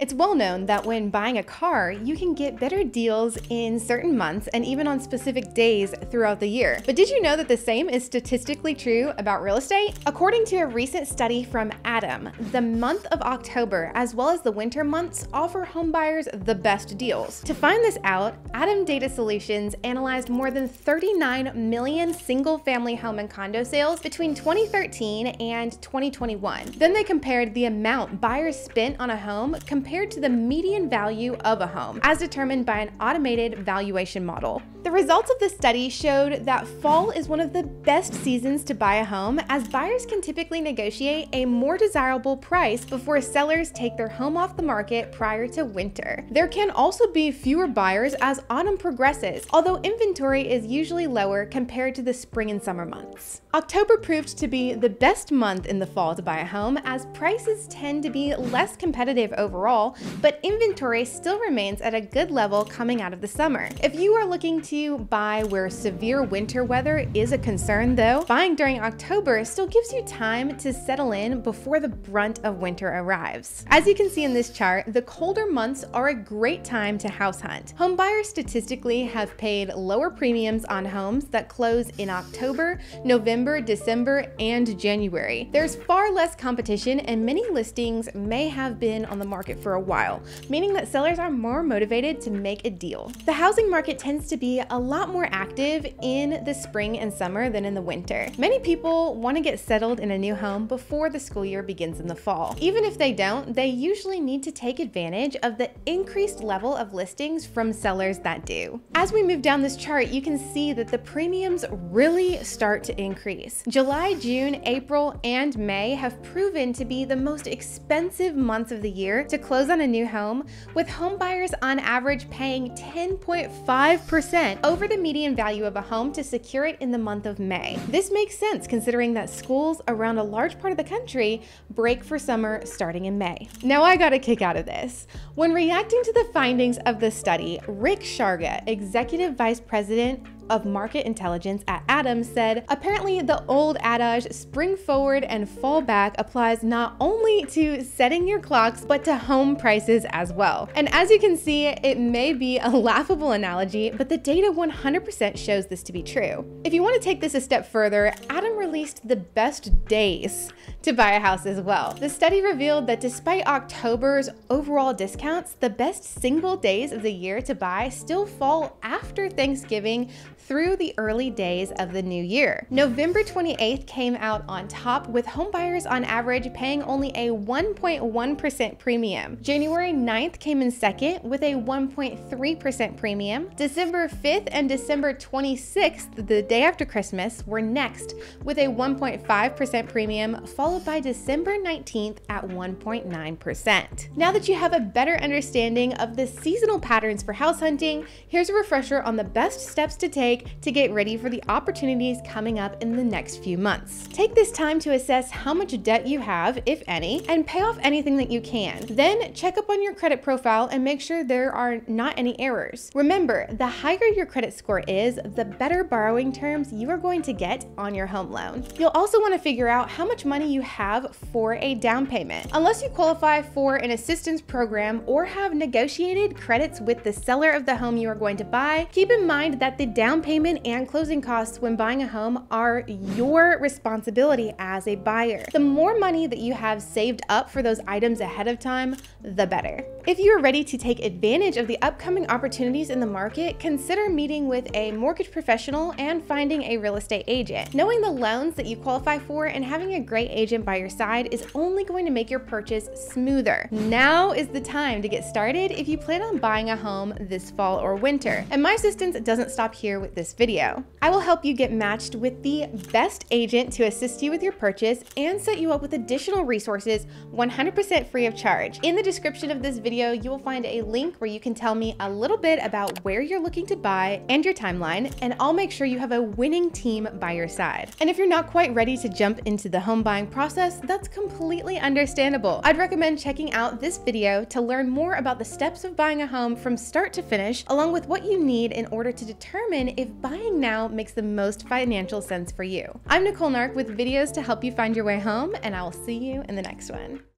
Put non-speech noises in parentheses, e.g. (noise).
It's well known that when buying a car, you can get better deals in certain months and even on specific days throughout the year. But did you know that the same is statistically true about real estate? According to a recent study from ATTOM, the month of October as well as the winter months offer homebuyers the best deals. To find this out, ATTOM Data Solutions analyzed more than 39 million single family home and condo sales between 2013 and 2021. Then they compared the amount buyers spent on a home compared compared to the median value of a home, as determined by an automated valuation model. The results of the study showed that fall is one of the best seasons to buy a home as buyers can typically negotiate a more desirable price before sellers take their home off the market prior to winter. There can also be fewer buyers as autumn progresses, although inventory is usually lower compared to the spring and summer months. October proved to be the best month in the fall to buy a home as prices tend to be less competitive overall, but inventory still remains at a good level coming out of the summer. If you are looking to to buy where severe winter weather is a concern though, buying during October still gives you time to settle in before the brunt of winter arrives. As you can see in this chart, the colder months are a great time to house hunt. Homebuyers statistically have paid lower premiums on homes that close in October, November, December, and January. There's far less competition and many listings may have been on the market for a while, meaning that sellers are more motivated to make a deal. The housing market tends to be a lot more active in the spring and summer than in the winter. Many people want to get settled in a new home before the school year begins in the fall. Even if they don't, they usually need to take advantage of the increased level of listings from sellers that do. As we move down this chart, you can see that the premiums really start to increase. July, June, April, and May have proven to be the most expensive months of the year to close on a new home, with home buyers on average paying 10.5% over the median value of a home to secure it in the month of May. This makes sense considering that schools around a large part of the country break for summer starting in May. Now I got a kick out of this. When reacting to the findings of the study, Rick Sharga, Executive Vice President of Market Intelligence at ATTOM said, apparently the old adage, spring forward and fall back applies not only to setting your clocks, but to home prices as well. And as you can see, it may be a (laughs) laughable analogy, but the data 100% shows this to be true. If you want to take this a step further, ATTOM released the best days to buy a house as well. The study revealed that despite October's overall discounts, the best single days of the year to buy still fall after Thanksgiving through the early days of the new year. November 28th came out on top with homebuyers on average paying only a 1.1% premium. January 9th came in second with a 1.3% premium. December 5th and December 26th, the day after Christmas, were next with a 1.5% premium, followed by December 19th at 1.9%. Now that you have a better understanding of the seasonal patterns for house hunting, here's a refresher on the best steps to take to get ready for the opportunities coming up in the next few months. Take this time to assess how much debt you have, if any, and pay off anything that you can. Then check up on your credit profile and make sure there are not any errors. Remember, the higher your credit score is, the better borrowing terms you are going to get on your home loan. You'll also want to figure out how much money you have for a down payment. Unless you qualify for an assistance program or have negotiated credits with the seller of the home you are going to buy, keep in mind that the down payment and closing costs when buying a home are your responsibility as a buyer. The more money that you have saved up for those items ahead of time, the better. If you are ready to take advantage of the upcoming opportunities in the market, consider meeting with a mortgage professional and finding a real estate agent. Knowing the loans that you qualify for and having a great agent by your side is only going to make your purchase smoother. Now is the time to get started if you plan on buying a home this fall or winter. And my assistance doesn't stop here with this video. I will help you get matched with the best agent to assist you with your purchase and set you up with additional resources 100% free of charge. In the description of this video, you will find a link where you can tell me a little bit about where you're looking to buy and your timeline, and I'll make sure you have a winning team by your side. And if you're not quite ready to jump into the home buying process, that's completely understandable. I'd recommend checking out this video to learn more about the steps of buying a home from start to finish, along with what you need in order to determine if buying now makes the most financial sense for you. I'm Nicole Nark with videos to help you find your way home, and I will see you in the next one.